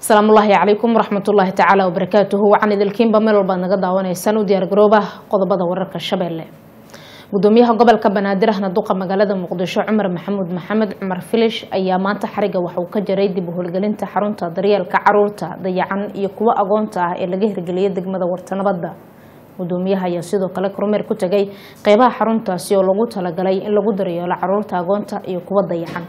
asalaamu ullaahi calaykum waraxmatullaahi tacaala wabarakaatuhu waxaan idilkiinba meel walbaad naga daawanaysaan u diyaargarooba qodobada wararka shabeelle gudoomiyaha gobolka banaadir ahna duqa magaalada muqdisho cumar maxamuud maxamed cumar filish ayaa maanta xariga waxauu ka jaray dib u howlgelinta xarunta daryeelka carruurta dayacan iyo kuwo agoonta ah ee laga hirgeliyay degmada wartanabada gudoomiyaha ayaa sidoo kale kormeer ku tegay qeybaha xaruntaasi oo lagu talagalay in lagu daryeelo carruurta agoonta iyo kuwa dayacan.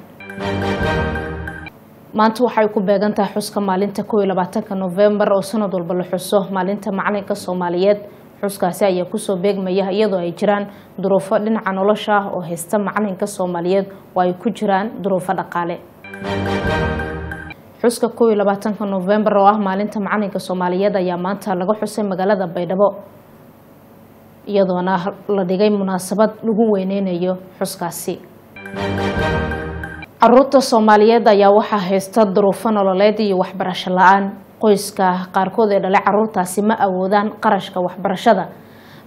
Maanta waxay ku beegan tahay xuska maalinta kow iyo labaatanka novembar oo sanad walba la xuso. Maalinta macalinka soomaaliyeed xuskaasi ayaa ku soo beegmaya iyadoo ay jiraan duruufo dhinaca nolosha ah oo haysta macalinka soomaaliyeed oo ay ku jiraan duruufo dhaqaale. Xuska kow iyo labaatanka novembar oo ah maalinta macalinka soomaaliyeed ayaa maanta laga xusay magaalada baydhabo iyadoona la dhigay munaasabad lagu weyneynayo xuskaasi carruurta soomaaliyeed ayaa waxaa haysta duruufo nololeed iyo waxbarasho la'aan qoyska qaarkood ee dhalay caruurtaasi ma awoodaan qarashka waxbarashada.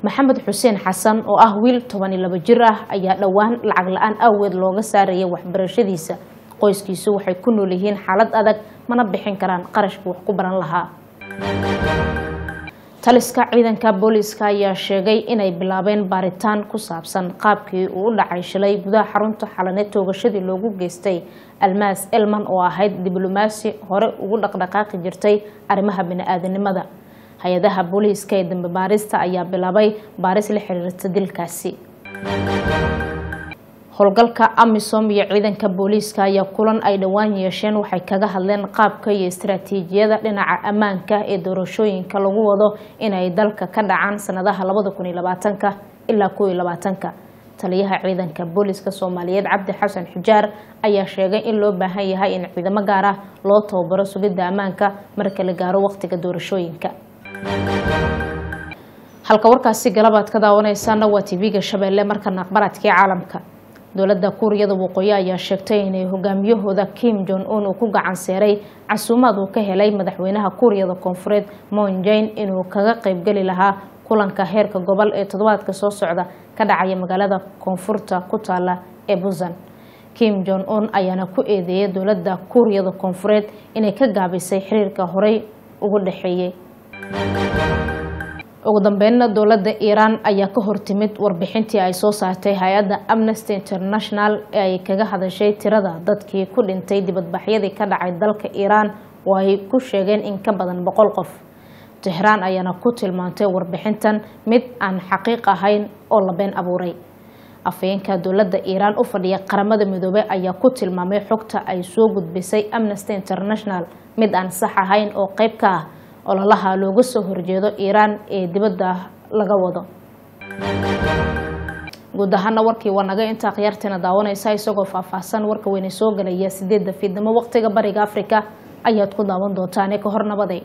Maxamed xuseen xasan oo ah wiil toban iyo labo jir ah ayaa dhowaan lacag la'aan awgeed looga saaraya waxbarashadiisa. Qoyskiisu waxay ku nool yihiin xaalad adag mana bixin karaan qarashka wax ku baran lahaa taliska ciidanka booliiska ayaa sheegay inay bilaabeen baaritaan ku saabsan qaabkii uu u dhacay shilay gudaha xarunta xalane toogashadii loogu geystay. Almaas elman oo ahayd diblomaasi hore ugu dhaqdhaqaaqi jirtay arrimaha bini-aadanimada. Hay'adaha booliiska ee dambe baarista ayaa bilaabay baaris la xiriirta dilkaasi howlgalka amisom iyo ciidanka booliiska ayaa kulan ay dhowaan yeesheen waxay kaga hadleen qaabka iyo istaraatiijiyada dhinaca ammaanka ee doorashooyinka lagu wado inay dalka ka dhacaan sanadaha labada kun iyo labaatanka ilaa iyo labaatanka. Taliyaha ciidanka booliiska soomaaliyeed cabdi xasan xujaar ayaa sheegay in loo baahan yahay in ciidamo gaar ah loo tababaro sugidda ammaanka marka la gaaro waqtiga doorashooyinka. Halka warkaasi galabaad ka daawaneysaana waa tv-ga shabeelle markana aqbaraadkii caalamka dowladda kuuriyada waqooyi ayaa sheegtay inay hogaamiyahooda kim jon un uu ku gacan seeray casuumaad uu ka helay madaxweynaha kuuriyada koonfureed moon jain inuu kaga qeybgeli lahaa kulanka heerka gobol ee toddobaadka soo socda ka dhacaya magaalada koonfurta ku taala ee busan kim jon un ayaana ku eedeeyay dowladda kuuriyada koonfureed inay ka gaabisay xiriirka horey ugu dhexeeyey ugu dambeynna dowladda iiraan ayaa ka hortimid warbixintii ay soo saartay hay'adda amnesty international ee ay kaga hadashay tirada dadkii ku dhintay dibadbaxyadii ka dhacay dalka iiraan oo ay ku sheegeen in ka badan boqol qof. Tixraan ayaana ku tilmaantay warbixintan mid aan xaqiiq ahayn oo la been abuuray. Afhayeenka dowladda iiraan u fadhiya qaramada midoobey ayaa ku tilmaamay xogta ay soo gudbisay amnesty international. Mid aan sax ahayn oo qeyb ka ah ololaha looga soo horjeedo iiraan ee dibadda laga wado. Guud ahaana warkii waa naga intaa khiyaarteena daawanaysa isagoo faahfaahsan warka weyne soo galaya sideedda fiidnimo waqtiga bariga afrika. Ayaad ku daawan doontaane ka hor nabaday